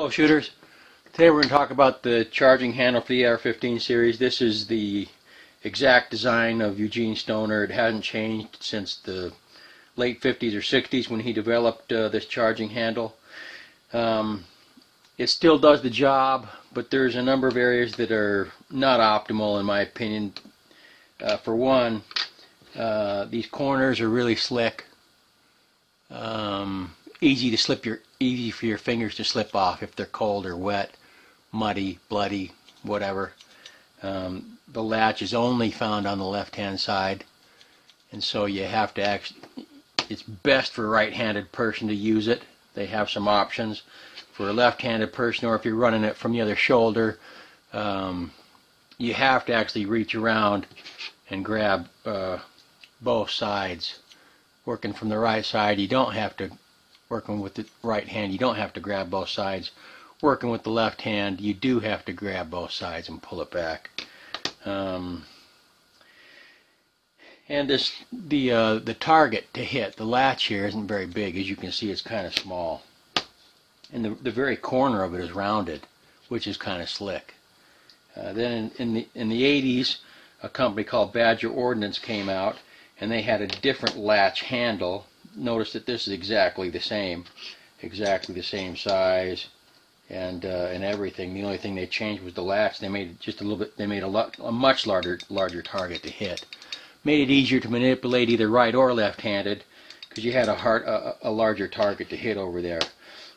Hello shooters. Today we're going to talk about the charging handle for the AR-15 series. This is the exact design of Eugene Stoner. It hasn't changed since the late 50s or 60s when he developed uh, this charging handle. Um, it still does the job, but there's a number of areas that are not optimal in my opinion. Uh, for one, uh, these corners are really slick. Um, easy to slip your easy for your fingers to slip off if they're cold or wet, muddy, bloody, whatever. Um, the latch is only found on the left hand side and so you have to actually it's best for a right-handed person to use it. They have some options. For a left-handed person or if you're running it from the other shoulder um, you have to actually reach around and grab uh, both sides. Working from the right side you don't have to working with the right hand, you don't have to grab both sides. Working with the left hand, you do have to grab both sides and pull it back. Um, and this the uh, the target to hit, the latch here isn't very big. As you can see, it's kind of small. And the, the very corner of it is rounded, which is kind of slick. Uh, then in, in, the in the 80s, a company called Badger Ordnance came out, and they had a different latch handle notice that this is exactly the same, exactly the same size and uh, and everything. The only thing they changed was the latch. They made it just a little bit. They made a, lot, a much larger larger target to hit. Made it easier to manipulate either right or left-handed because you had a, hard, a, a larger target to hit over there.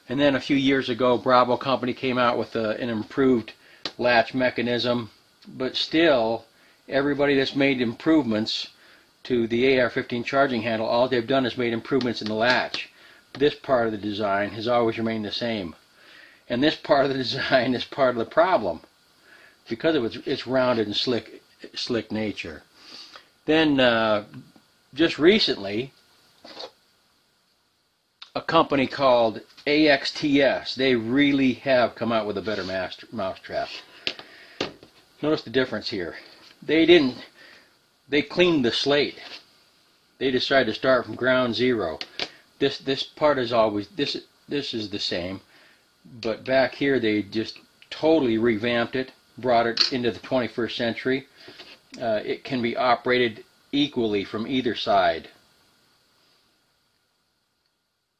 And then a few years ago, Bravo Company came out with a, an improved latch mechanism, but still, everybody that's made improvements to the AR-15 charging handle, all they've done is made improvements in the latch. This part of the design has always remained the same. And this part of the design is part of the problem because of its, its rounded and slick, slick nature. Then, uh, just recently, a company called AXTS, they really have come out with a better master, mousetrap. Notice the difference here. They didn't they cleaned the slate. They decided to start from ground zero. This this part is always this this is the same, but back here they just totally revamped it, brought it into the 21st century. Uh, it can be operated equally from either side.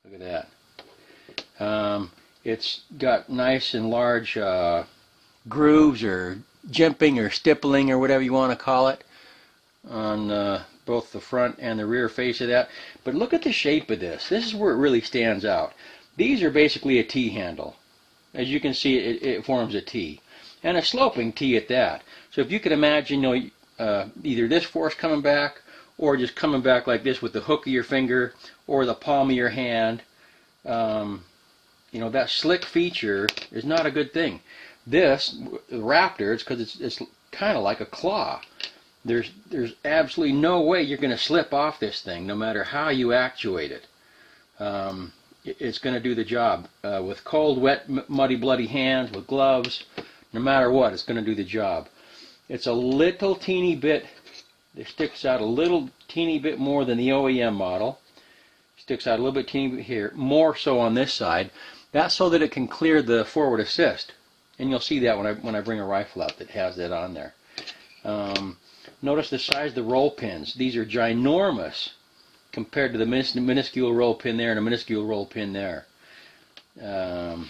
Look at that. Um, it's got nice and large uh, grooves or jimping or stippling or whatever you want to call it on uh, both the front and the rear face of that. But look at the shape of this. This is where it really stands out. These are basically a T handle. As you can see, it, it forms a T. And a sloping T at that. So if you could imagine, you know, uh, either this force coming back or just coming back like this with the hook of your finger or the palm of your hand, um, you know, that slick feature is not a good thing. This, Raptor, it's because it's, it's kind of like a claw. There's, there's absolutely no way you're going to slip off this thing, no matter how you actuate it. Um, it's going to do the job. Uh, with cold, wet, muddy, bloody hands, with gloves, no matter what, it's going to do the job. It's a little teeny bit, it sticks out a little teeny bit more than the OEM model. Sticks out a little bit teeny bit here, more so on this side. That's so that it can clear the forward assist. And you'll see that when I, when I bring a rifle out that has that on there. Um, Notice the size of the roll pins. These are ginormous compared to the minuscule roll pin there and a minuscule roll pin there. Um,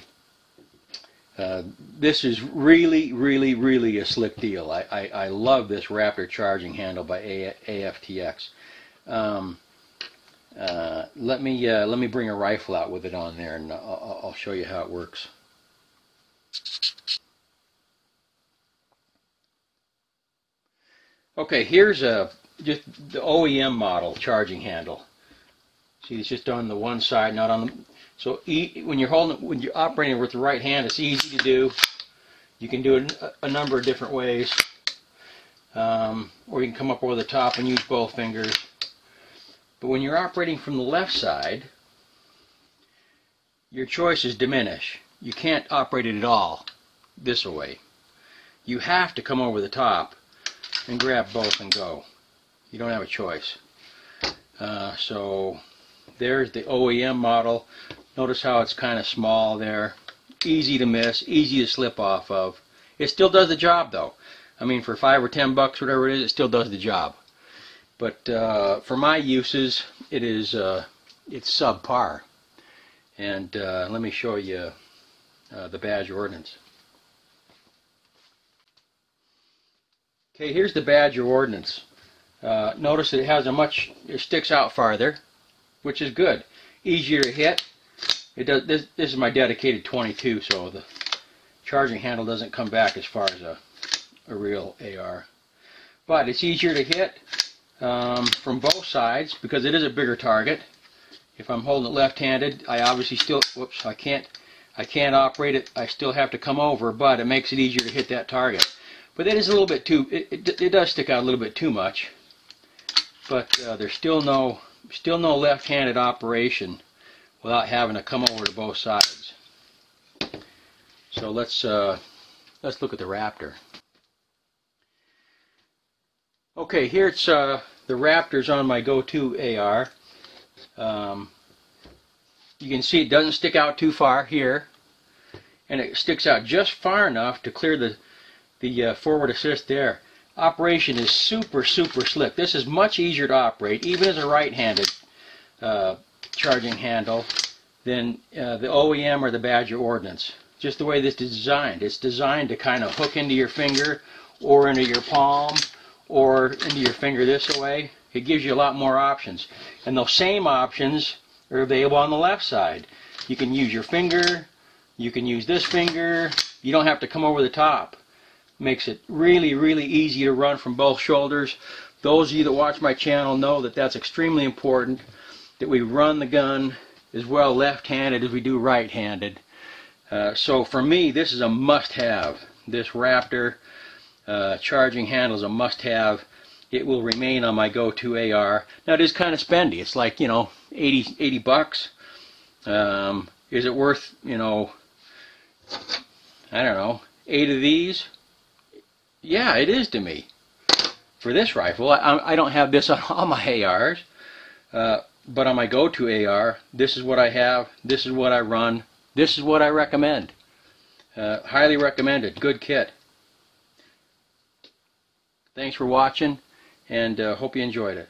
uh, this is really, really, really a slick deal. I, I, I love this Raptor charging handle by a AFTX. Um, uh, let me uh, let me bring a rifle out with it on there, and I'll, I'll show you how it works. Okay, here's a just the OEM model charging handle. See, it's just on the one side, not on the. So e, when you're holding, when you're operating with the right hand, it's easy to do. You can do it a, number of different ways, um, or you can come up over the top and use both fingers. But when you're operating from the left side, your choices diminish. You can't operate it at all this way. You have to come over the top and grab both and go. You don't have a choice. Uh, so there's the OEM model. Notice how it's kind of small there. easy to miss, easy to slip off of. It still does the job though. I mean, for five or ten bucks, whatever it is, it still does the job. But uh, for my uses, it is uh, it's subpar. And uh, let me show you uh, the Badger ordnance. Okay, here's the Badger ordnance. Uh, notice it has a much, it sticks out farther, which is good. Easier to hit. It does. This, this is my dedicated 22, so the charging handle doesn't come back as far as a, a real AR. But it's easier to hit um, from both sides because it is a bigger target. If I'm holding it left-handed, I obviously still, whoops, I can't, I can't operate it. I still have to come over, but it makes it easier to hit that target. But that is a little bit too, it, it, it does stick out a little bit too much. But uh, there's still no, still no left-handed operation without having to come over to both sides. So let's, uh, let's look at the Raptor. Okay, here it's uh, the Raptors on my go-to AR. Um, you can see it doesn't stick out too far here, and it sticks out just far enough to clear the the uh, forward assist there. Operation is super, super slick. This is much easier to operate, even as a right-handed uh, charging handle, than uh, the OEM or the Badger Ordnance. Just the way this is designed. It's designed to kind of hook into your finger or into your palm or into your finger this way. It gives you a lot more options. And those same options are available on the left side. You can use your finger, you can use this finger, you don't have to come over the top makes it really, really easy to run from both shoulders. Those of you that watch my channel know that that's extremely important, that we run the gun as well left-handed as we do right-handed. Uh, so for me, this is a must-have. This Raptor uh, charging handle is a must-have. It will remain on my go-to AR. Now it is kind of spendy. It's like, you know, 80, 80 bucks. Um, is it worth, you know, I don't know, eight of these? Yeah, it is to me. For this rifle, I, I don't have this on all my ARs, uh, but on my go-to AR, this is what I have, this is what I run, this is what I recommend. Uh, highly recommended, good kit. Thanks for watching, and uh, hope you enjoyed it.